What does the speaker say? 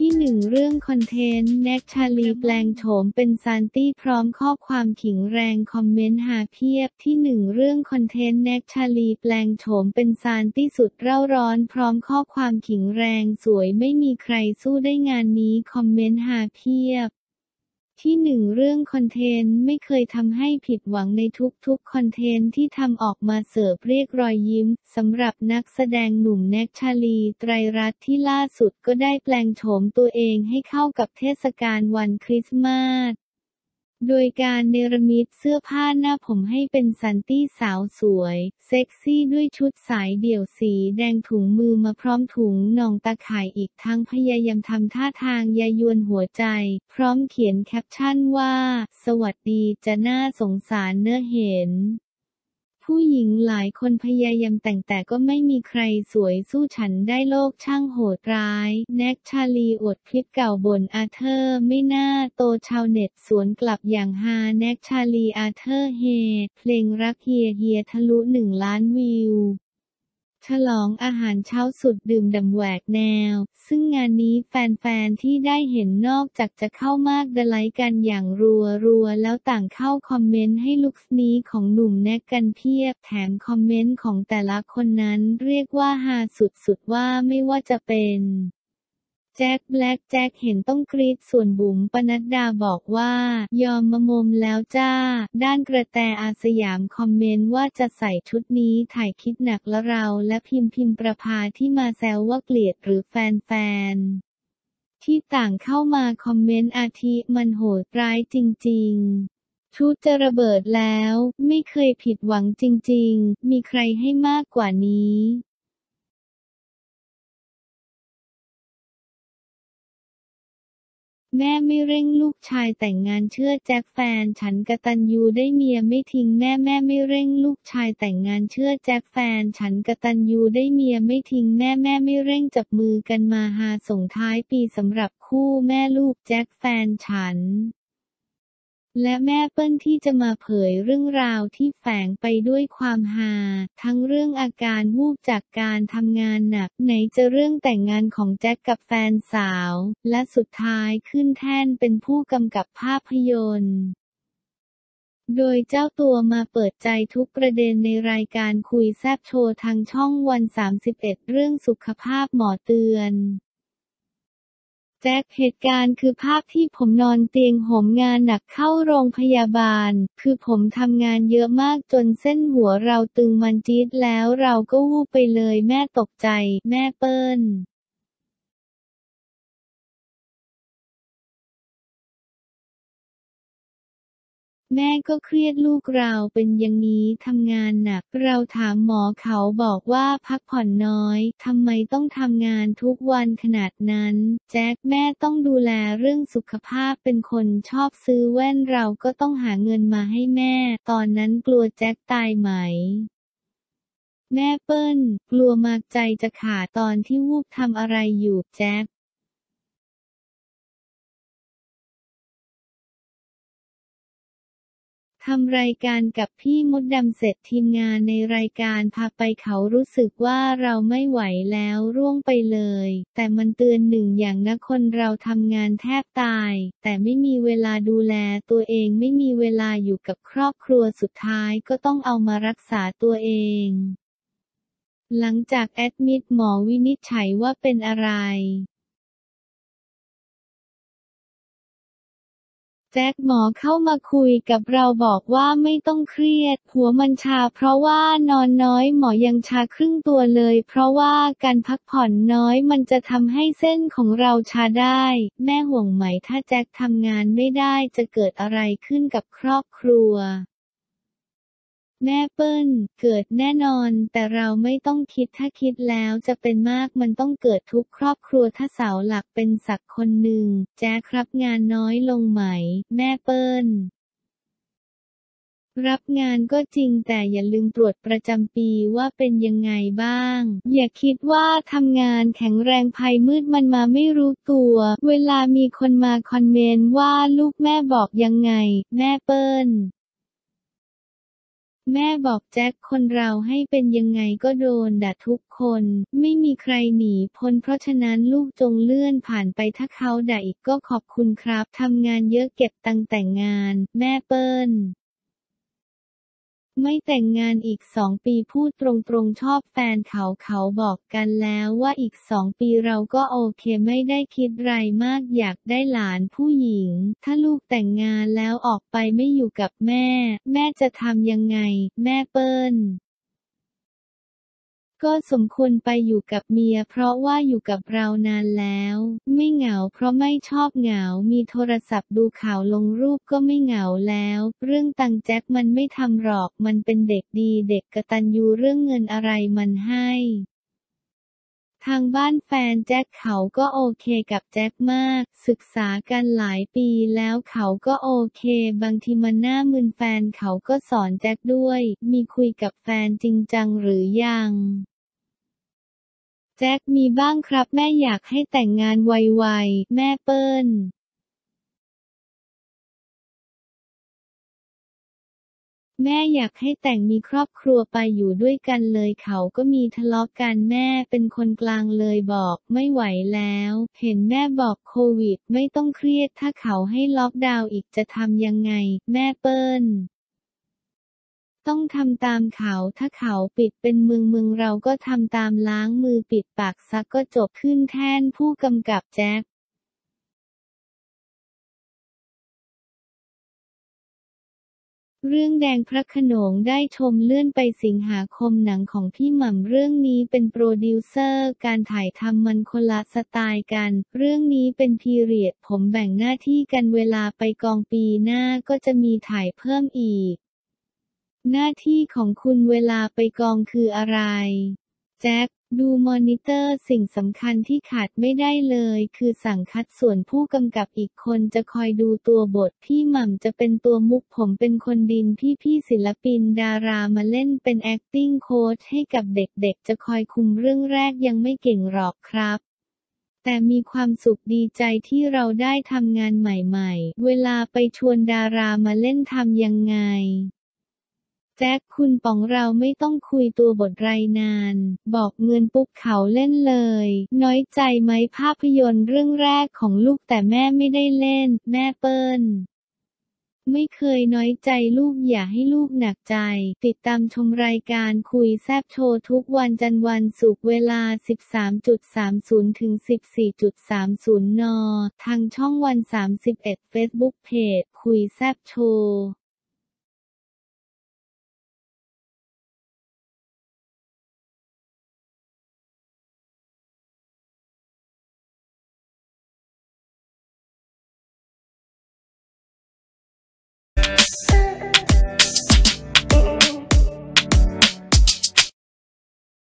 ที่หนึ่งเรื่องคอนเทนต์แน็กชาลีแปลงโฉมเป็นซานตี้พร้อมข้อความขิงแรงคอมเมนต์ฮาเพียบที่หนึ่งเรื่องคอนเทนต์แน็กชาลีแปลงโฉมเป็นซานตี้สุดเร่าร้อนพร้อมข้อความขิงแรงสวยไม่มีใครสู้ได้งานนี้คอมเมนต์ฮาเพียบ ที่หนึ่งเรื่องคอนเทนต์ไม่เคยทำให้ผิดหวังในทุกๆคอนเทนต์ที่ทำออกมาเสิร์ฟเรียกรอยยิ้มสำหรับนักแสดงหนุ่มแน็กชาลี ไตรรัตน์ที่ล่าสุดก็ได้แปลงโฉมตัวเองให้เข้ากับเทศกาลวันคริสต์มาส โดยการเนรมิตเสื้อผ้าหน้าผมให้เป็นซานตี้สาวสวย เซ็กซี่ด้วยชุดสายเดี่ยวสีแดงถุงมือมาพร้อมถุงน่องตาข่ายอีกทั้งพยายามทำท่าทางยั่วยวนหัวใจ พร้อมเขียนแคปชั่นว่า สวัสดีจะน่าสงสารเนื้อเห็น ผู้หญิงหลายคนพยายามแต่งแต่ก็ไม่มีใครสวยสู้ฉันได้โลกช่างโหดร้าย แน็กชาลีอดคลิปเก่าบนอาเธอร์ไม่น่าโตชาวเน็ตสวนกลับอย่างฮาแน็กชาลีอาเธอร์เฮเพลงรักเฮียเฮียทะลุหนึ่งล้านวิว ฉลองอาหารเช้าสุดดื่มดำแหวกแนว ซึ่งงานนี้แฟนๆ ที่ได้เห็นนอกจากจะเข้ามากดไลค์กันอย่างรัวรัวแล้วต่างเข้าคอมเมนต์ให้ลุคนี้ของหนุ่มแน็กกันเพียบ แถมคอมเมนต์ของแต่ละคนนั้นเรียกว่าฮาสุดๆว่าไม่ว่าจะเป็น แจ็คแบล็กแจ็คเห็นต้องกรีดส่วนบุ๋มปนัดดาบอกว่า ยอมมามมแล้วจ้า ด้านกระแตอาสยามคอมเมนต์ว่าจะใส่ชุดนี้ถ่ายคิดหนักละเราและพิมพ์พิมพ์ประพาที่มาแซวว่าเกลียดหรือแฟนๆ ที่ต่างเข้ามาคอมเมนต์อาทิมันโหดร้ายจริง ๆชุดจะระเบิดแล้ว ไม่เคยผิดหวังจริง ๆ มีใครให้มากกว่านี้ แม่ไม่เร่งลูกชายแต่งงานเชื่อแจ็คแฟน ฉันกตัญญูได้เมียไม่ทิ้งแม่แม่ไม่เร่งลูกชายแต่งงานเชื่อแจ็คแฟน ฉันกตัญญูได้เมียไม่ทิ้งแม่แม่ไม่เร่งจับมือกันมาหาส่งท้ายปีสำหรับคู่แม่ลูกแจ็คแฟนฉัน และแม่เปิ้ลที่จะมาเผยเรื่องราวที่แฝงไปด้วยความฮาทั้งเรื่องอาการวูบจากการทำงานหนักไหนจะเรื่องแต่งงานของแจ็คกับแฟนสาว และสุดท้ายขึ้นแท่นเป็นผู้กำกับภาพยนตร์โดยเจ้าตัวมาเปิดใจทุกประเด็นในรายการคุยแซบโชว์ทางช่องวัน 31 เรื่องสุขภาพหมอเตือน แจ็คเหตุการณ์คือภาพที่ผมนอนเตียงหมงานหนักเข้าโรงพยาบาล คือผมทำงานเยอะมากจนเส้นหัวเราตึงมันจี๊ดแล้วเราก็วูบไปเลยแม่ตกใจ แม่เปิ้ล แม่ก็เครียดลูกเราเป็นอย่างนี้ทำงานหนัก เราถามหมอเขาบอกว่าพักผ่อนน้อยทำไมต้องทำงานทุกวันขนาดนั้น แจ็คแม่ต้องดูแลเรื่องสุขภาพเป็นคนชอบซื้อแว่นเราก็ต้องหาเงินมาให้แม่ ตอนนั้นกลัวแจ็คตายไหมแม่เปิ้ล กลัวมากใจจะขาดตอนที่วูบทำอะไรอยู่แจ็ค ทำรายการกับพี่มดดำเสร็จทีมงานในรายการพาไปเขารู้สึกว่าเราไม่ไหวแล้วร่วงไปเลย แต่มันเตือนหนึ่งอย่างนะคนเราทำงานแทบตาย แต่ไม่มีเวลาดูแลตัวเองไม่มีเวลาอยู่กับครอบครัวสุดท้ายก็ต้องเอามารักษาตัวเองหลังจากแอดมิดหมอวินิจฉัยว่าเป็นอะไร แจ็คหมอเข้ามาคุยกับเราบอกว่าไม่ต้องเครียด หัวมันชาเพราะว่านอนน้อยหมอยังชาครึ่งตัวเลย เพราะว่าการพักผ่อนน้อยมันจะทำให้เส้นของเราชาได้ แม่ห่วงไหมถ้าแจ็คทำงานไม่ได้จะเกิดอะไรขึ้นกับครอบครัว แม่เปิ้ล เกิดแน่นอน แต่เราไม่ต้องคิดถ้าคิดแล้วจะเป็นมากมันต้องเกิดทุกครอบครัวถ้าเสาหลักเป็นสักคนหนึ่ง แจ๊ครับงานน้อยลงไหม แม่เปิ้ลรับงานก็จริงแต่อย่าลืมตรวจประจำปีว่าเป็นยังไงบ้าง อย่าคิดว่าทำงานแข็งแรงภัยมืดมันมาไม่รู้ตัว เวลามีคนมาคอมเมนต์ว่าลูกแม่บอกยังไง แม่เปิ้ล แม่บอกแจ็คคนเราให้เป็นยังไงก็โดนด่าทุกคน ไม่มีใครหนีพ้นเพราะฉะนั้นลูกจงเลื่อนผ่านไปถ้าเขาด่าอีกก็ขอบคุณครับทำงานเยอะเก็บตังแต่งงาน แม่เปิ้ล ไม่แต่งงานอีกสองปีพูดตรงๆชอบแฟนเขาเขาบอกกันแล้วว่าอีกสองปีเราก็โอเคไม่ได้คิดไรมากอยากได้หลานผู้หญิง ถ้าลูกแต่งงานแล้วออกไปไม่อยู่กับแม่ แม่จะทำยังไง แม่เปิ้ล ก็สมควรไปอยู่กับเมีย เพราะว่าอยู่กับเรานานแล้ว ไม่เหงาเพราะไม่ชอบเหงา มีโทรศัพท์ดูข่าวลงรูปก็ไม่เหงาแล้ว เรื่องตังแจ็คมันไม่ทำหรอก มันเป็นเด็กดีเด็กกระตันยูเรื่องเงินอะไรมันให้ทางบ้านแฟนแจ็คเขาก็โอเคกับแจ็คมาก ศึกษากันหลายปีแล้วเขาก็โอเค บางทีมันหน้ามึนแฟนเขาก็สอนแจ็คด้วย มีคุยกับแฟนจริงจังหรือยัง แจ็คมีบ้างครับ แม่อยากให้แต่งงานไวๆ แม่เปิ้ลแม่อยากให้แต่งมีครอบครัวไปอยู่ด้วยกันเลยเขาก็มีทะเลาะกันแม่เป็นคนกลางเลยบอกไม่ไหวแล้ว เห็นแม่บอกโควิด ไม่ต้องเครียดถ้าเขาให้ล็อกดาวน์อีกจะทำยังไง แม่เปิ้ล ต้องทำตามเขาถ้าเขาปิดเป็นมึงมึงเราก็ทำตามล้างมือปิดปากซักก็จบขึ้นแทนผู้กำกับแจ็คเรื่องแดงพระขนงได้ชมเลื่อนไปสิงหาคมหนังของพี่หม่ำเรื่องนี้เป็นโปรดิวเซอร์ การถ่ายทำมันคนละสไตล์กัน เรื่องนี้เป็นพีเรียดผมแบ่งหน้าที่กันเวลาไปกองปีหน้าก็จะมีถ่ายเพิ่มอีก หน้าที่ของคุณเวลาไปกองคืออะไร แจ็ค ดูมอนิเตอร์สิ่งสำคัญที่ขาดไม่ได้เลย คือสั่งคัดส่วนผู้กำกับอีกคนจะคอยดูตัวบทพี่หม่ำจะเป็นตัวมุกผมเป็นคนดินพี่พี่ศิลปินดารามาเล่นเป็น acting coach ให้กับเด็กๆ จะคอยคุมเรื่องแรกยังไม่เก่งหรอกครับแต่มีความสุขดีใจที่เราได้ทำงานใหม่ๆ เวลาไปชวนดารามาเล่นทำยังไง แจ็คคุณป๋องเราไม่ต้องคุยตัวบทไรนาน บอกเงินปุ๊บเขาเล่นเลย น้อยใจไหมภาพยนตร์เรื่องแรกของลูกแต่แม่ไม่ได้เล่น แม่เปิ้ลไม่เคยน้อยใจลูกอย่าให้ลูกหนักใจ ติดตามชมรายการคุยแซบโชว์ทุกวันจันทร์วันศุกร์เวลา 13.30 ถึง 14.30 น ทางช่องวัน 31 Facebook Page คุยแซบโชว์